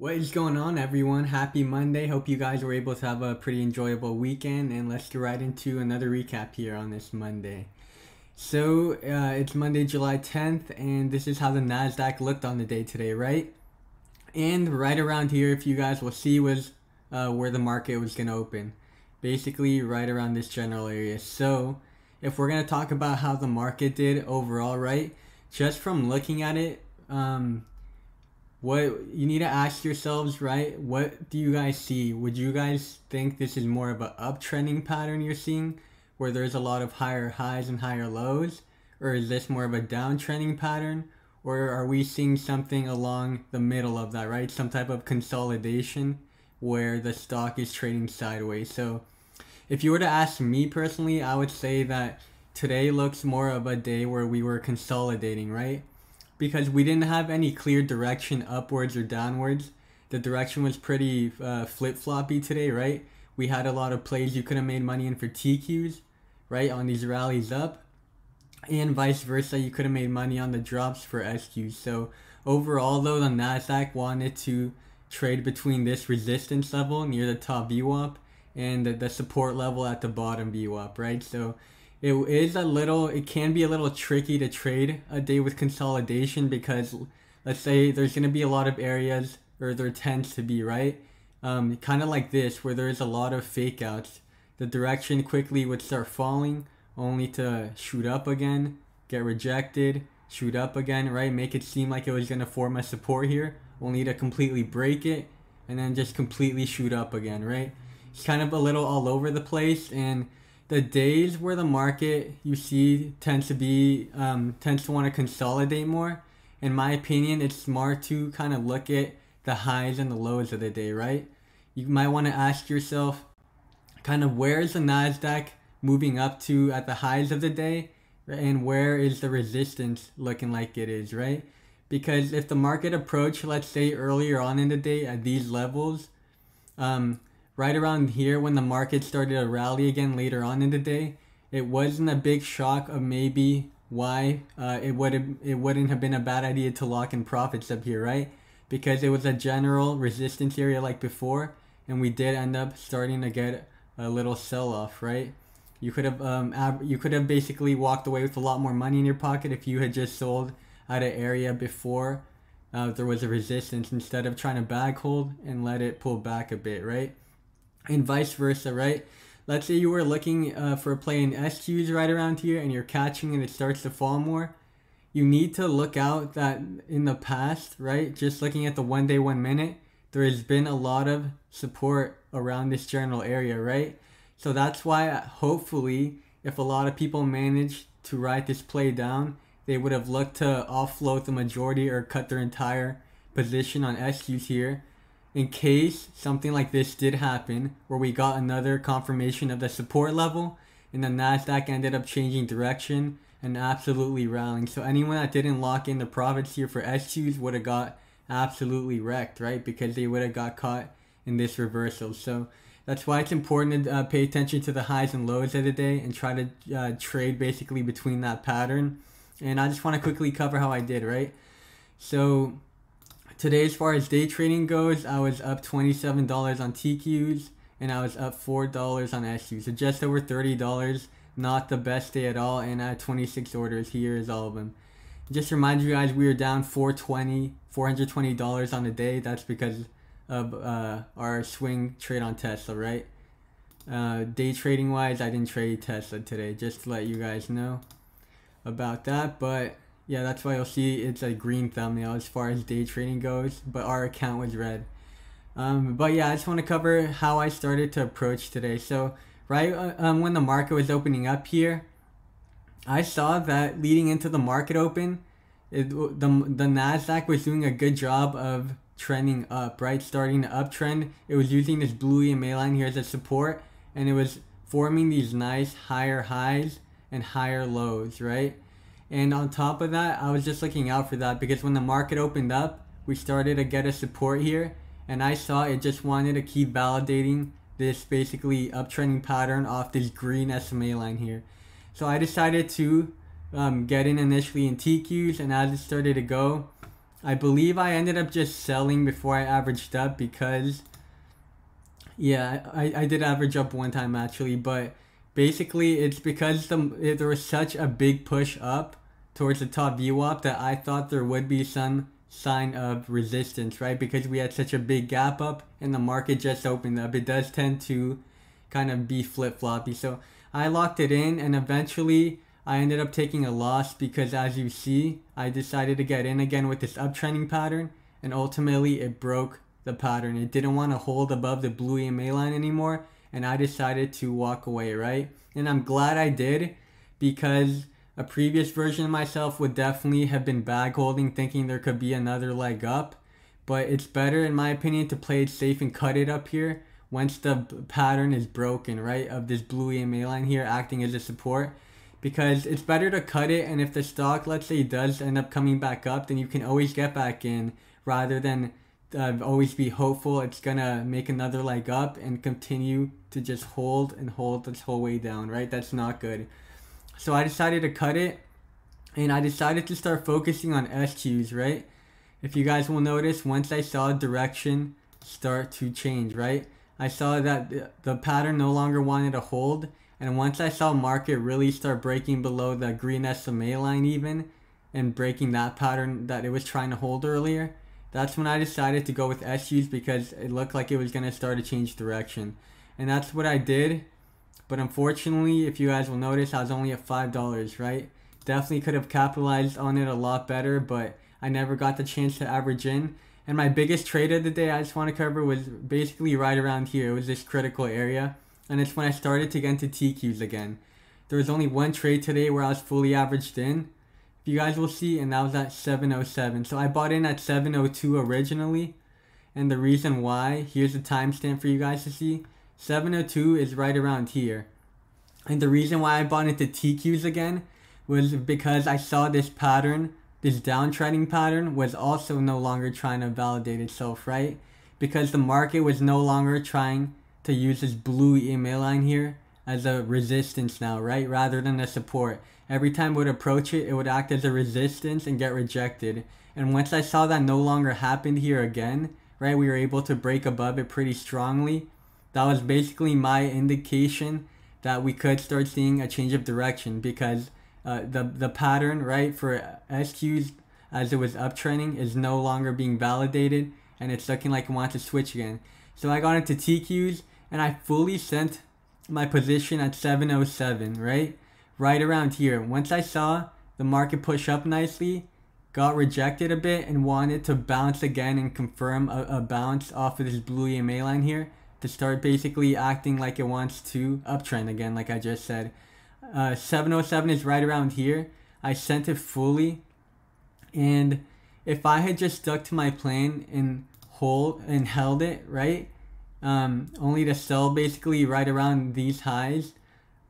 What is going on, everyone? Happy Monday. Hope you guys were able to have a pretty enjoyable weekend. And let's get right into another recap here on this Monday. So, uh, it's Monday, July 10th, and this is how the NASDAQ looked on the day today, right? And right around here, if you guys will see, was uh, where the market was going to open. Basically, right around this general area. So, if we're going to talk about how the market did overall, right? Just from looking at it, um, what you need to ask yourselves, right? What do you guys see? Would you guys think this is more of a uptrending pattern you're seeing where there's a lot of higher highs and higher lows? Or is this more of a downtrending pattern? Or are we seeing something along the middle of that, right? Some type of consolidation where the stock is trading sideways. So if you were to ask me personally, I would say that today looks more of a day where we were consolidating, right? Because we didn't have any clear direction upwards or downwards. The direction was pretty uh, flip floppy today, right? We had a lot of plays you could have made money in for TQs, right, on these rallies up, and vice versa. You could have made money on the drops for SQs. So overall, though, the Nasdaq wanted to trade between this resistance level near the top VWAP and the, the support level at the bottom VWAP, right? So it is a little it can be a little tricky to trade a day with consolidation because let's say there's going to be a lot of areas or there tends to be right? Um, kind of like this where there's a lot of fake outs the direction quickly would start falling only to shoot up again get rejected shoot up again right? Make it seem like it was going to form a support here only to completely break it and then just completely shoot up again right? It's kind of a little all over the place and the days where the market you see tends to be um, tends to want to consolidate more. In my opinion it's smart to kind of look at the highs and the lows of the day right? You might want to ask yourself kind of where is the nasdaq moving up to at the highs of the day? And where is the resistance looking like it is right? Because if the market approached let's say earlier on in the day at these levels um, right around here when the market started to rally again later on in the day, it wasn't a big shock of maybe why uh, it would it wouldn't have been a bad idea to lock in profits up here, right? Because it was a general resistance area like before, and we did end up starting to get a little sell off, right? You could have um, you could have basically walked away with a lot more money in your pocket if you had just sold at an area before uh, there was a resistance instead of trying to bag hold and let it pull back a bit, right? And vice versa, right? Let's say you were looking uh, for a play in SQs right around here and you're catching and it starts to fall more. You need to look out that in the past, right? Just looking at the one day, one minute, there has been a lot of support around this general area, right? So that's why hopefully if a lot of people manage to write this play down, they would have looked to offload the majority or cut their entire position on SQs here in case something like this did happen, where we got another confirmation of the support level, and the Nasdaq ended up changing direction and absolutely rallying. So anyone that didn't lock in the profits here for SQs would have got absolutely wrecked, right? Because they would have got caught in this reversal. So that's why it's important to uh, pay attention to the highs and lows of the day and try to uh, trade basically between that pattern. And I just want to quickly cover how I did, right? So Today, as far as day trading goes, I was up $27 on TQs and I was up $4 on SQs. So just over $30. Not the best day at all. And I had 26 orders. Here is all of them. Just remind you guys, we were down 420 $420 on the day. That's because of uh, our swing trade on Tesla, right? Uh, day trading wise, I didn't trade Tesla today. Just to let you guys know about that. But yeah, that's why you'll see it's a green thumbnail as far as day trading goes, but our account was red. Um, but yeah, I just want to cover how I started to approach today. So right uh, um, when the market was opening up here, I saw that leading into the market open, it, the, the NASDAQ was doing a good job of trending up, right? Starting to uptrend. It was using this blue EMA line here as a support, and it was forming these nice higher highs and higher lows, right? And on top of that, I was just looking out for that because when the market opened up, we started to get a support here. And I saw it just wanted to keep validating this basically uptrending pattern off this green SMA line here. So I decided to um, get in initially in TQs and as it started to go, I believe I ended up just selling before I averaged up because yeah, I, I did average up one time actually, but basically it's because the there was such a big push up towards the top VWAP that I thought there would be some sign of resistance, right? Because we had such a big gap up and the market just opened up. It does tend to kind of be flip-floppy. So I locked it in and eventually I ended up taking a loss because as you see, I decided to get in again with this uptrending pattern and ultimately it broke the pattern. It didn't want to hold above the blue EMA line anymore and I decided to walk away, right? And I'm glad I did because a previous version of myself would definitely have been bag holding thinking there could be another leg up. But it's better in my opinion to play it safe and cut it up here once the pattern is broken, right? Of this blue EMA line here acting as a support because it's better to cut it and if the stock let's say does end up coming back up then you can always get back in rather than uh, always be hopeful it's gonna make another leg up and continue to just hold and hold this whole way down right that's not good so i decided to cut it and i decided to start focusing on sqs right if you guys will notice once i saw direction start to change right i saw that the pattern no longer wanted to hold and once I saw market really start breaking below the green SMA line even, and breaking that pattern that it was trying to hold earlier, that's when I decided to go with SQs because it looked like it was going to start to change direction. And that's what I did. But unfortunately, if you guys will notice, I was only at $5, right? Definitely could have capitalized on it a lot better, but I never got the chance to average in. And my biggest trade of the day I just want to cover was basically right around here. It was this critical area and it's when I started to get into TQs again. There was only one trade today where I was fully averaged in. If you guys will see, and that was at 707. So I bought in at 702 originally, and the reason why, here's the timestamp for you guys to see. 702 is right around here. And the reason why I bought into TQs again was because I saw this pattern, this downtrending pattern, was also no longer trying to validate itself, right? Because the market was no longer trying to use this blue EMA line here as a resistance now, right? Rather than a support. Every time would approach it, it would act as a resistance and get rejected. And once I saw that no longer happened here again, right, we were able to break above it pretty strongly. That was basically my indication that we could start seeing a change of direction because uh, the, the pattern, right, for SQs as it was uptrending is no longer being validated and it's looking like it wants to switch again. So I got into TQs and I fully sent my position at 707, right? Right around here. Once I saw the market push up nicely, got rejected a bit and wanted to bounce again and confirm a, a bounce off of this blue EMA line here to start basically acting like it wants to uptrend again, like I just said. Uh, 707 is right around here. I sent it fully. And if I had just stuck to my plan and hold and held it, right? um, only to sell basically right around these highs,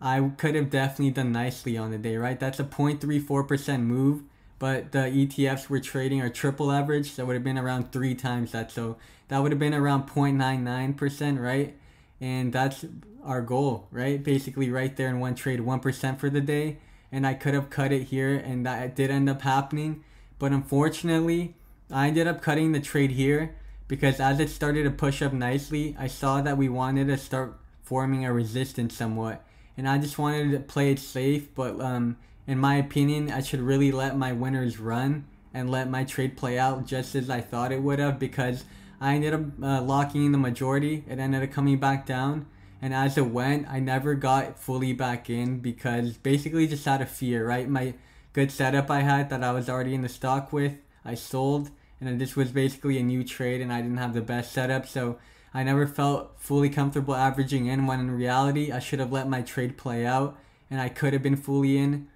I could have definitely done nicely on the day, right? That's a 0.34% move, but the ETFs we're trading are triple average, so it would have been around three times that. So that would have been around 0.99%, right? And that's our goal, right? Basically right there in one trade, 1% for the day. And I could have cut it here, and that did end up happening. But unfortunately, I ended up cutting the trade here because as it started to push up nicely, I saw that we wanted to start forming a resistance somewhat. And I just wanted to play it safe, but um, in my opinion, I should really let my winners run and let my trade play out just as I thought it would have because I ended up uh, locking in the majority. It ended up coming back down. And as it went, I never got fully back in because basically just out of fear, right? My good setup I had that I was already in the stock with, I sold and this was basically a new trade and I didn't have the best setup so I never felt fully comfortable averaging in when in reality I should have let my trade play out and I could have been fully in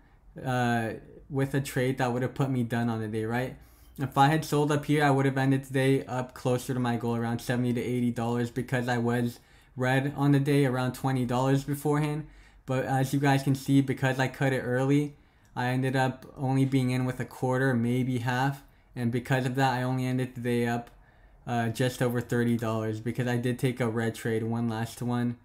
uh, with a trade that would have put me done on the day right? If I had sold up here I would have ended today up closer to my goal around 70 to 80 dollars because I was red on the day around 20 dollars beforehand. But as you guys can see because I cut it early I ended up only being in with a quarter maybe half. And because of that, I only ended the day up uh, just over thirty dollars because I did take a red trade, one last one,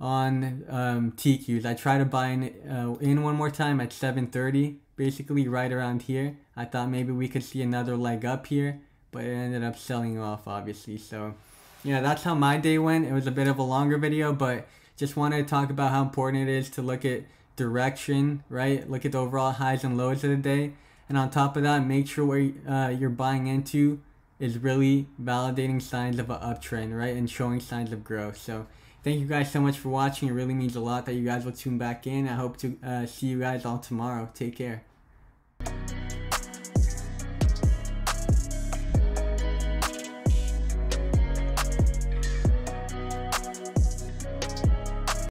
on um, TQs. I tried to buy in, uh, in one more time at seven thirty basically right around here. I thought maybe we could see another leg up here, but it ended up selling off obviously. So yeah, that's how my day went. It was a bit of a longer video, but just wanted to talk about how important it is to look at direction, right? Look at the overall highs and lows of the day. And on top of that, make sure where uh, you're buying into is really validating signs of an uptrend, right? And showing signs of growth. So thank you guys so much for watching. It really means a lot that you guys will tune back in. I hope to uh, see you guys all tomorrow. Take care.